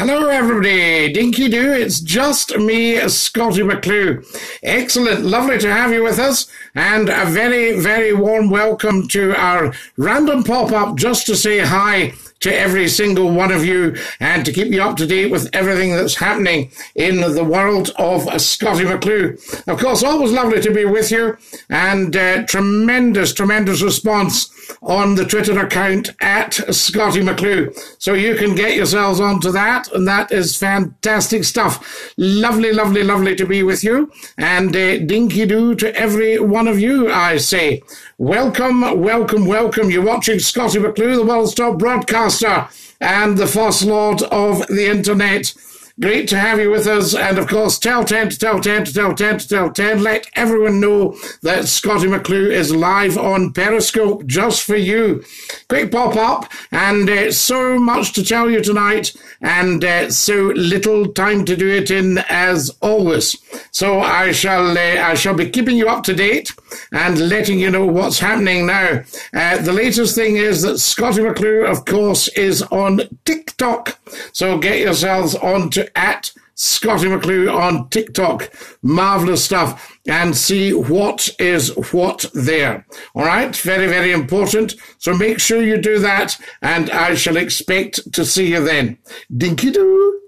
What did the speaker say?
Hello, everybody. Dinky Doo. It's just me, Scottie McClue. Excellent. Lovely to have you with us. And a very, very warm welcome to our random pop up just to say hi to every single one of you and to keep you up to date with everything that's happening in the world of Scottie McClue. Of course, always lovely to be with you and uh, tremendous, tremendous response on the Twitter account at Scottie McClue. So you can get yourselves onto that and that is fantastic stuff. Lovely, lovely, lovely to be with you and uh, dinky do to every one of you, I say. Welcome, welcome, welcome. You're watching Scottie McClue, the world's top broadcaster and the first lord of the internet. Great to have you with us. And of course, tell 10 to tell 10 to tell 10 to tell 10. Let everyone know that Scottie McClue is live on Periscope just for you. Quick pop up and uh, so much to tell you tonight and uh, so little time to do it in as always. So I shall, uh, I shall be keeping you up to date and letting you know what's happening now. Uh, the latest thing is that Scottie McClue, of course, is on TikTok. So get yourselves on to at Scottie McClue on TikTok. Marvelous stuff. And see what is what there. All right. Very, very important. So make sure you do that. And I shall expect to see you then. Dinky doo.